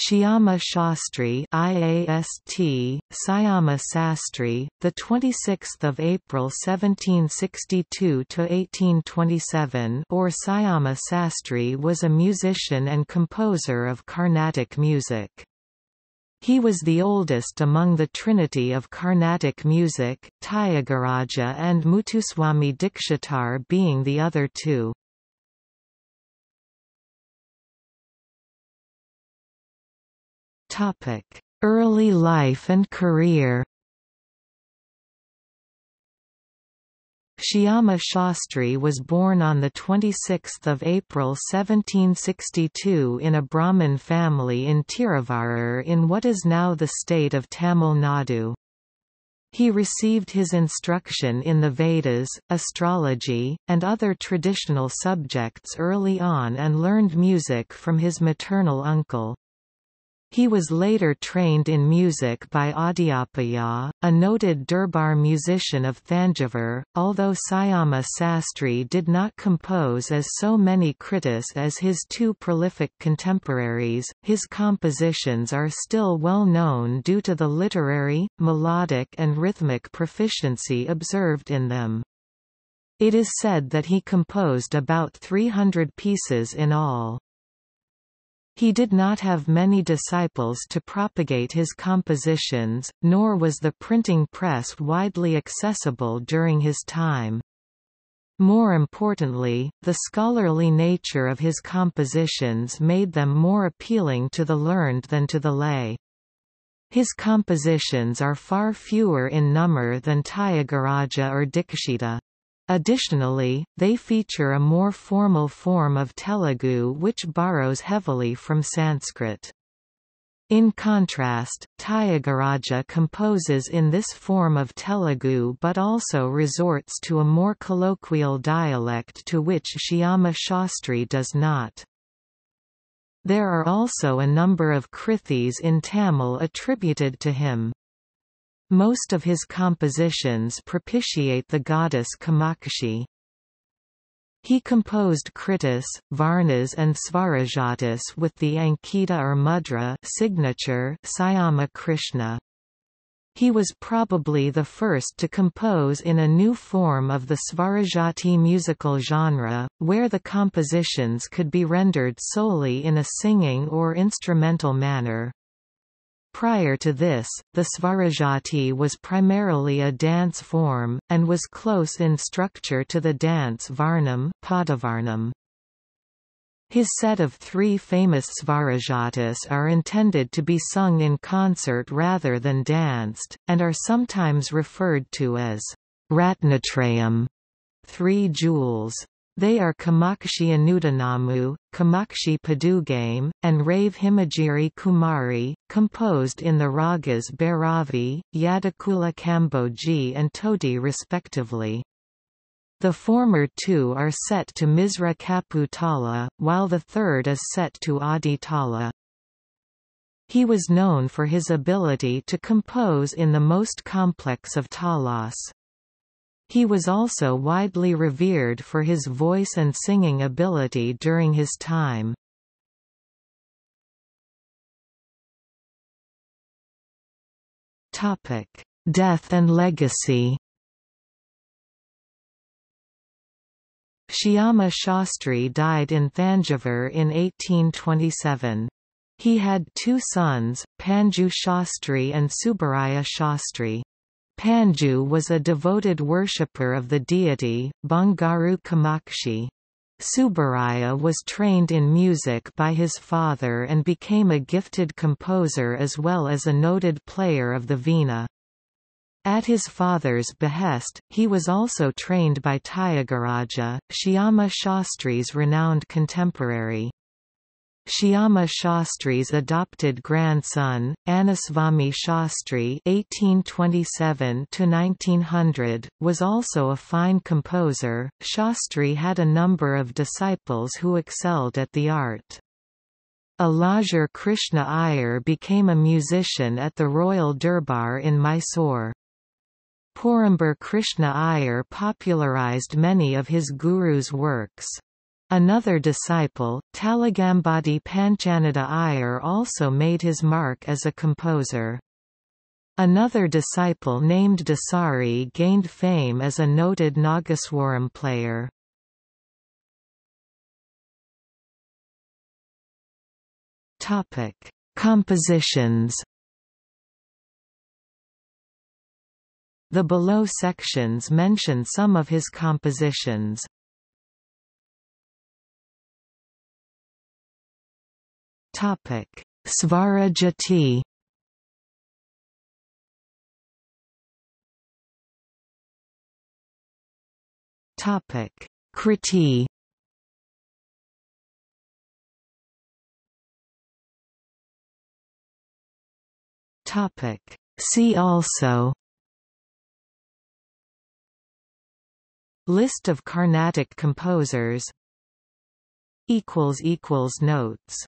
Shyama Shastri IAST Syama Sastri the 26th of April 1762 to 1827 or Syama Sastri was a musician and composer of Carnatic music he was the oldest among the trinity of Carnatic music, Tyagaraja and Muthuswami Dikshitar being the other two. Early life and career Shyama Shastri was born on 26 April 1762 in a Brahmin family in Tiruvarur in what is now the state of Tamil Nadu. He received his instruction in the Vedas, astrology, and other traditional subjects early on and learned music from his maternal uncle. He was later trained in music by Adiyappayya, a noted Durbar musician of Thanjavur. Although Syama Sastri did not compose as so many kritis as his two prolific contemporaries, his compositions are still well known due to the literary, melodic, and rhythmic proficiency observed in them. It is said that he composed about 300 pieces in all. He did not have many disciples to propagate his compositions, nor was the printing press widely accessible during his time. More importantly, the scholarly nature of his compositions made them more appealing to the learned than to the lay. His compositions are far fewer in number than Tyagaraja or Dikshita. Additionally, they feature a more formal form of Telugu which borrows heavily from Sanskrit. In contrast, Tyagaraja composes in this form of Telugu but also resorts to a more colloquial dialect to which Shyama Shastri does not. There are also a number of krithis in Tamil attributed to him. Most of his compositions propitiate the goddess Kamakshi. He composed kritis, varnas and svarajatis with the Ankita or mudra signature Syama Krishna. He was probably the first to compose in a new form of the Svarajati musical genre, where the compositions could be rendered solely in a singing or instrumental manner. Prior to this, the Svarajati was primarily a dance form, and was close in structure to the dance Varnam, Padavarnam. His set of three famous Svarajatis are intended to be sung in concert rather than danced, and are sometimes referred to as Ratnatrayam, three jewels. They are Kamakshi Anudinamu, Kamakshi Padugame, and Rave Himagiri Kumari, composed in the ragas Bhairavi, Yadukula Kamboji and Todi respectively. The former two are set to Misra Kapu Tala, while the third is set to Adi Tala. He was known for his ability to compose in the most complex of talas. He was also widely revered for his voice and singing ability during his time. Topic: Death and legacy Shyama Shastri died in Thanjavur in 1827. He had two sons, Panju Shastri and Subbaraya Shastri. Panju was a devoted worshipper of the deity, Bangaru Kamakshi. Subbaraya was trained in music by his father and became a gifted composer as well as a noted player of the veena. At his father's behest, he was also trained by Tyagaraja, Shyama Shastri's renowned contemporary. Shyama Shastri's adopted grandson, Annaswamy Shastri (1827–1900), was also a fine composer. Shastri had a number of disciples who excelled at the art. Alajar Krishna Iyer became a musician at the Royal Durbar in Mysore. Porumbar Krishna Iyer popularized many of his guru's works. Another disciple, Talagambadi Panchanada Iyer also made his mark as a composer. Another disciple named Dasari gained fame as a noted Nagaswaram player. Topic: Compositions. The below sections mention some of his compositions. Svarajati. Topic: Kriti. Topic: See also. List of Carnatic composers. Equals equals notes